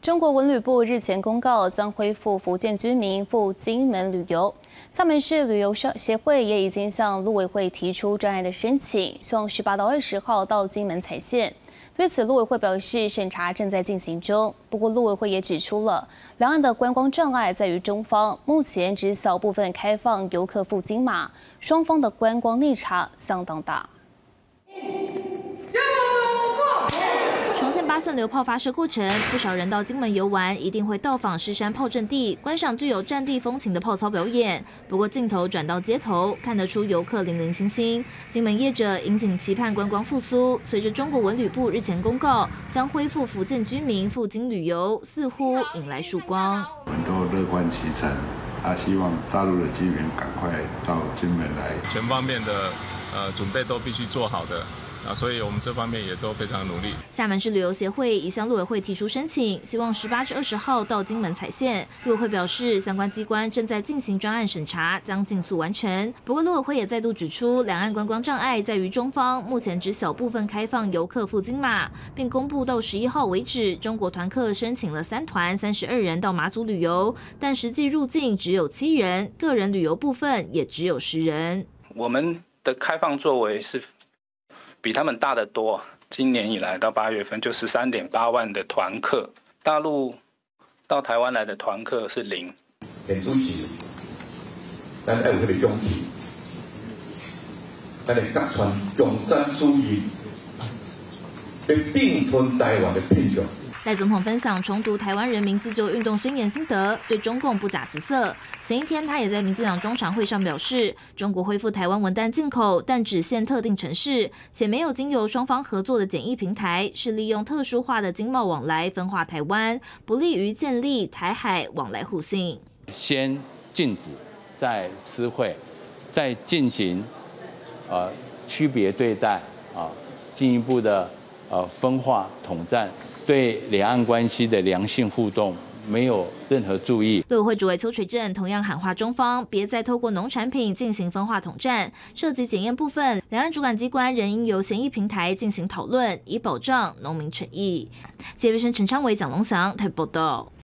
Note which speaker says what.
Speaker 1: 中国文旅部日前公告，将恢复福建居民赴金门旅游。厦门市旅游社协会也已经向陆委会提出专案的申请，希望十八到二十号到金门踩线。对此，陆委会表示审查正在进行中。不过，陆委会也指出了，两岸的观光障碍在于中方目前只小部分开放游客赴金马，双方的观光逆差相当大。
Speaker 2: 重现八寸流炮发射过程，不少人到金门游玩，一定会到访狮山炮阵地，观赏具有战地风情的炮操表演。不过镜头转到街头，看得出游客零零星星。金门业者引颈期盼观光复苏，随着中国文旅部日前公告将恢复福建居民赴京旅游，似乎引来曙光。
Speaker 3: 我们都乐观其成，他希望大陆的居民赶快到金门来，
Speaker 4: 全方面的呃准备都必须做好的。啊，所以我们这方面也都非常努力。
Speaker 2: 厦门市旅游协会已向陆委会提出申请，希望十八至二十号到金门踩线。陆委会表示，相关机关正在进行专案审查，将尽速完成。不过，陆委会也再度指出，两岸观光障碍在于中方目前只小部分开放游客赴金马，并公布到十一号为止，中国团客申请了三团三十二人到马祖旅游，但实际入境只有七人，个人旅游部分也只有十人。
Speaker 5: 我们的开放作为是。比他们大得多。今年以来到八月份就十三点八万的团客，大陆到台湾来的团客是零。
Speaker 6: 很主席，咱要有这个勇气，咱的甲川共产主义，要并吞台湾的骗局。
Speaker 2: 赖总统分享重读台湾人民自救运动宣言心得，对中共不假辞色。前一天，他也在民进党中常会上表示，中国恢复台湾文旦进口，但只限特定城市，且没有经由双方合作的检疫平台，是利用特殊化的经贸往来分化台湾，不利于建立台海往来互信。
Speaker 7: 先禁止，再私会，再进行呃区别对待啊，进一步的呃分化统战。对两岸关系的良性互动没有任何注意。
Speaker 2: 陆委会主委邱垂正同样喊话中方，别再透过农产品进行分化统战，涉及检验部分，两岸主管机关仍应由协议平台进行讨论，以保障农民权益。记者陈昌伟、蒋龙祥台报道。